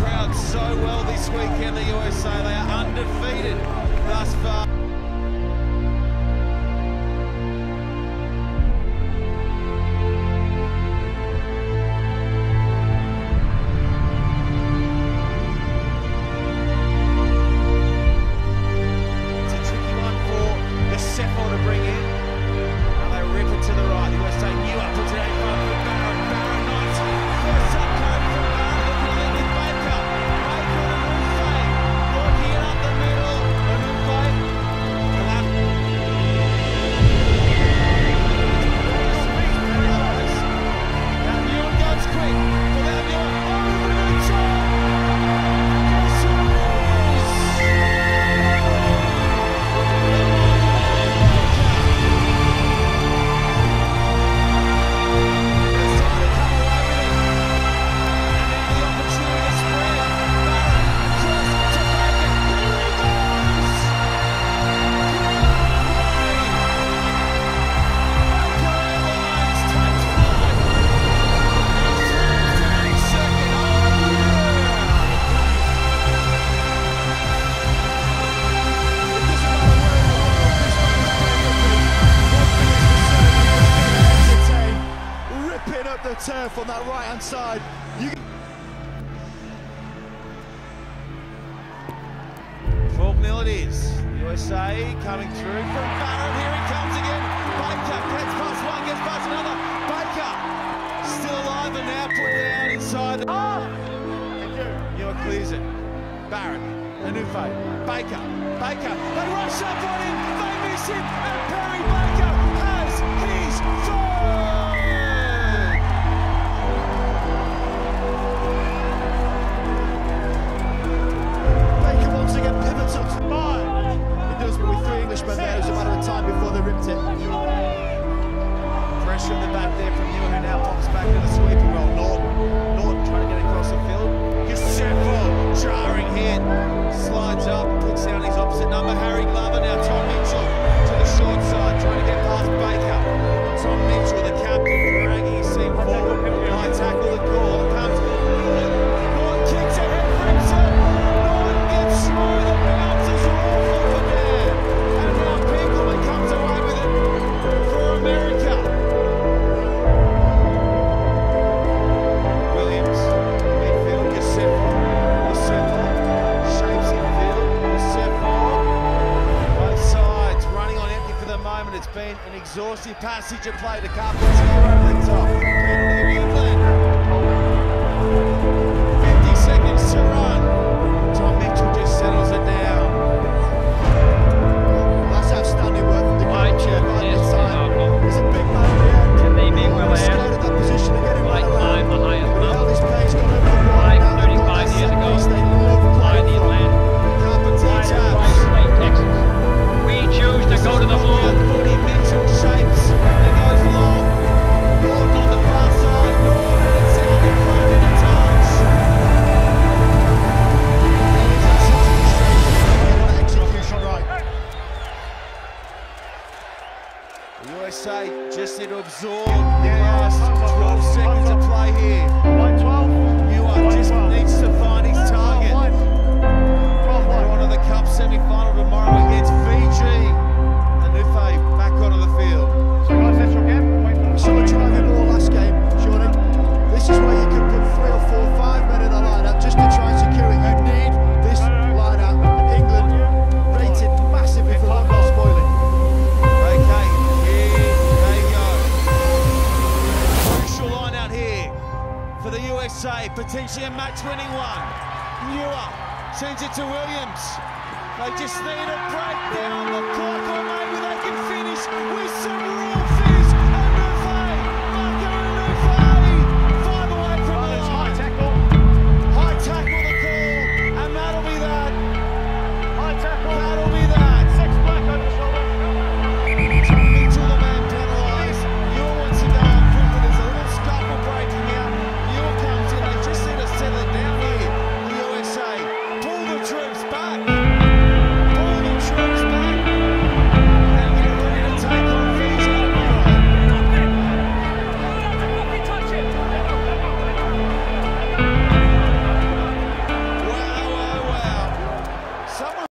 crowd so well this weekend, the USA. They are undefeated thus far. Jericho from that right hand side. You Formalities. USA coming through from Barrett. Here he comes again. Baker gets past one, gets past another. Baker still alive and now put down inside. Oh! You're clears it. Barron, Unufe, Baker, Baker. They rush up on him. They miss him. in the back there from Ewan, who now pops back It's been an exhaustive passage of play. de Carpentier. all. Yes, it absorbed. Yeah, Last 12 seconds of play here. save, potentially a match-winning one. Niua sends it to Williams. They just need a break down the clock, or maybe they can finish with some